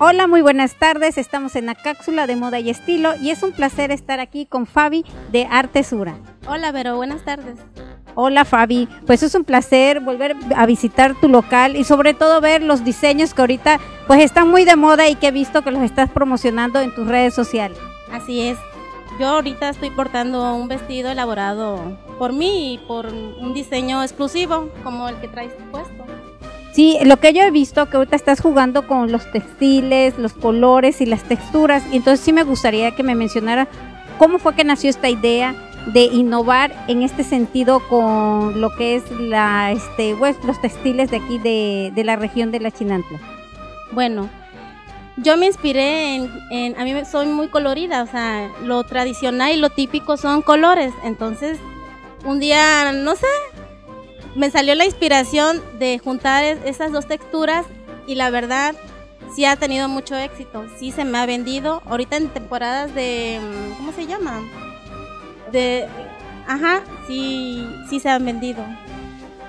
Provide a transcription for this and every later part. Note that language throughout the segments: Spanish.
Hola, muy buenas tardes. Estamos en la cápsula de moda y estilo y es un placer estar aquí con Fabi de Artesura. Hola, Vero, buenas tardes. Hola Fabi, pues es un placer volver a visitar tu local y sobre todo ver los diseños que ahorita pues están muy de moda y que he visto que los estás promocionando en tus redes sociales. Así es. Yo ahorita estoy portando un vestido elaborado por mí y por un diseño exclusivo como el que traes puesto. Sí, lo que yo he visto que ahorita estás jugando con los textiles, los colores y las texturas, y entonces sí me gustaría que me mencionara cómo fue que nació esta idea de innovar en este sentido con lo que es la, este, pues, los textiles de aquí de, la región de la Chinantla. Bueno, yo me inspiré en, en, a mí soy muy colorida, o sea, lo tradicional y lo típico son colores, entonces un día, no sé, me salió la inspiración de juntar esas dos texturas y la verdad sí ha tenido mucho éxito, sí se me ha vendido. Ahorita en temporadas de, mm, ¿cómo se llama? De, ajá, sí, sí se han vendido.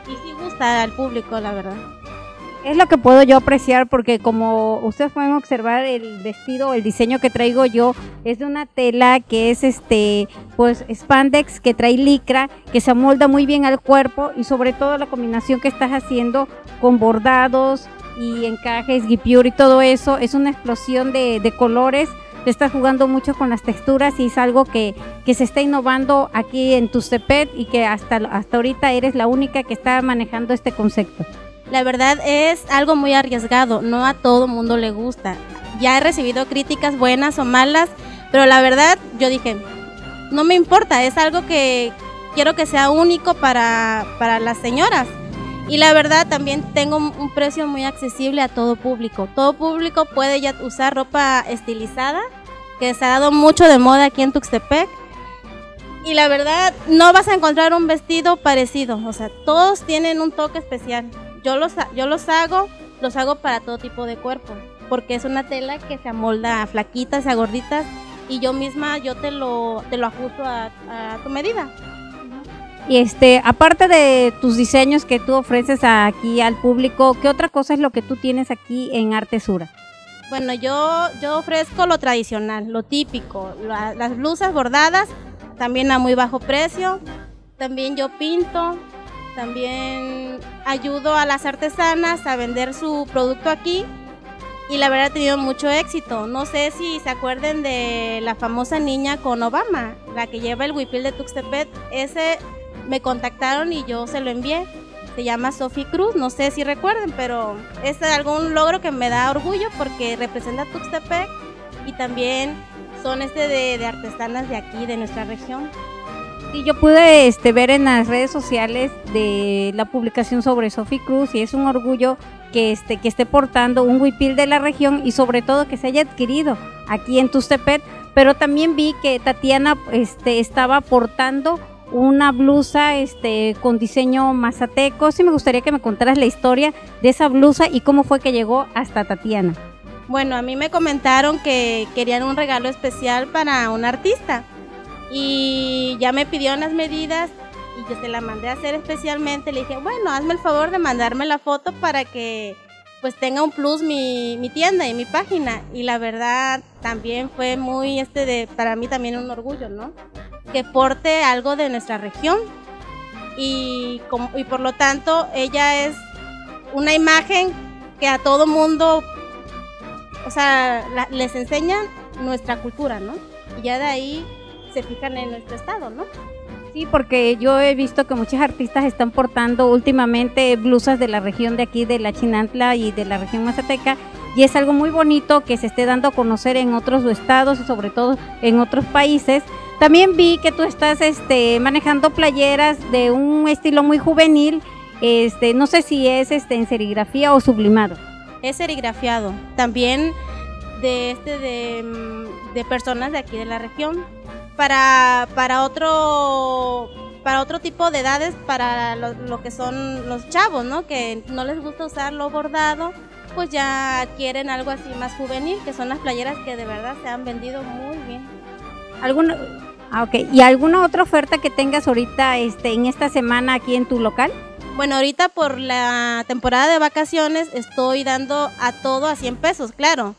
Y sí gusta al público, la verdad es lo que puedo yo apreciar porque como ustedes pueden observar el vestido, el diseño que traigo yo es de una tela que es este pues spandex que trae licra, que se amolda muy bien al cuerpo y sobre todo la combinación que estás haciendo con bordados y encajes, guipure y todo eso, es una explosión de, colores te estás jugando mucho con las texturas y es algo que, que se está innovando aquí en tu CEPET y que hasta, hasta ahorita eres la única que está manejando este concepto. La verdad es algo muy arriesgado, no a todo mundo le gusta. Ya he recibido críticas buenas o malas, pero la verdad yo dije, no me importa, es algo que quiero que sea único para, para las señoras. Y la verdad también tengo un precio muy accesible a todo público. Todo público puede ya usar ropa estilizada, que se ha dado mucho de moda aquí en Tuxtepec. Y la verdad no vas a encontrar un vestido parecido, o sea, todos tienen un toque especial yo los, yo los hago, los hago para todo tipo de cuerpo, porque es una tela que se amolda a flaquitas, a gorditas, y yo misma yo te lo, te lo ajusto a, tu medida. Y este, aparte de tus diseños que tú ofreces aquí al público, ¿qué otra cosa es lo que tú tienes aquí en Artesura? Bueno, yo, yo ofrezco lo tradicional, lo típico, las blusas bordadas, también a muy bajo precio. También yo pinto, también ayudo a las artesanas a vender su producto aquí y la verdad ha tenido mucho éxito. No sé si se acuerden de la famosa niña con Obama, la que lleva el huipil de Tuxtepec. Ese me contactaron y yo se lo envié. Se llama Sophie Cruz, no sé si recuerden, pero es algún logro que me da orgullo porque representa Tuxtepec y también son este de, de artesanas de aquí, de nuestra región. Sí, yo pude este, ver en las redes sociales de la publicación sobre Sophie Cruz y es un orgullo que, este, que esté portando un huipil de la región y sobre todo que se haya adquirido aquí en Tustepet, pero también vi que Tatiana este, estaba portando una blusa este, con diseño mazateco. Sí me gustaría que me contaras la historia de esa blusa y cómo fue que llegó hasta Tatiana. Bueno, a mí me comentaron que querían un regalo especial para un artista y ya me pidió unas medidas y yo se la mandé a hacer especialmente. Le dije, bueno, hazme el favor de mandarme la foto para que pues tenga un plus mi, mi tienda y mi página. Y la verdad también fue muy, este de, para mí también un orgullo, ¿no? Que porte algo de nuestra región. Y, como, y por lo tanto ella es una imagen que a todo mundo, o sea, les enseña nuestra cultura, ¿no? Y ya de ahí se fijan en nuestro estado, ¿no? Sí, porque yo he visto que muchos artistas están portando últimamente blusas de la región de aquí, de la Chinantla y de la región Mazateca, y es algo muy bonito que se esté dando a conocer en otros estados y sobre todo en otros países. También vi que tú estás este, manejando playeras de un estilo muy juvenil, este, no sé si es este, en serigrafía o sublimado. Es serigrafiado, también de, este, de, mm, de personas de aquí de la región para, para otro para otro tipo de edades, para lo, que son los chavos, ¿no? Que no les gusta usar lo bordado, pues ya quieren algo así más juvenil, que son las playeras que de verdad se han vendido muy bien. ¿Alguna, ah, ¿Y alguna otra oferta que tengas ahorita este, en esta semana aquí en tu local? Bueno, ahorita por la temporada de vacaciones estoy dando a todo a 100 pesos, claro.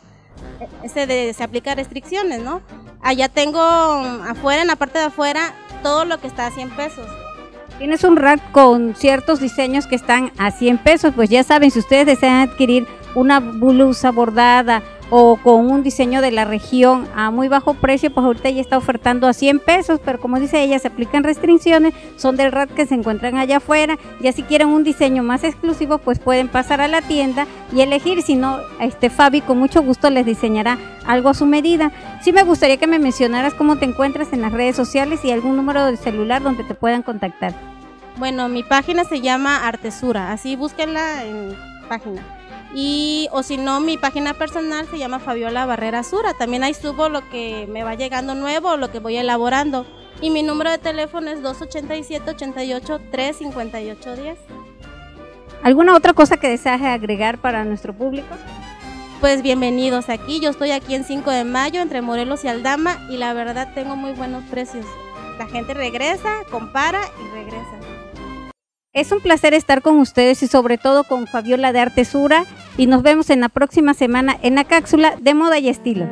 ese de, se aplica restricciones, ¿no? Allá tengo afuera, en la parte de afuera, todo lo que está a 100 pesos. Tienes un rack con ciertos diseños que están a 100 pesos, pues ya saben, si ustedes desean adquirir una blusa bordada o con un diseño de la región a muy bajo precio, pues ahorita ya está ofertando a 100 pesos, pero como dice ella, se aplican restricciones, son del RAT que se encuentran allá afuera, ya si quieren un diseño más exclusivo, pues pueden pasar a la tienda y elegir, si no, este Fabi con mucho gusto les diseñará algo a su medida. Sí me gustaría que me mencionaras cómo te encuentras en las redes sociales y algún número de celular donde te puedan contactar. Bueno, mi página se llama Artesura, así búsquenla en página. Y, o si no, mi página personal se llama Fabiola Barrera Sura. También ahí subo lo que me va llegando nuevo, lo que voy elaborando. Y mi número de teléfono es 287-88-358-10. ¿Alguna otra cosa que deseas agregar para nuestro público? Pues bienvenidos aquí. Yo estoy aquí en 5 de mayo entre Morelos y Aldama y la verdad tengo muy buenos precios. La gente regresa, compara y regresa. Es un placer estar con ustedes y sobre todo con Fabiola de Artesura y nos vemos en la próxima semana en la cápsula de moda y estilo.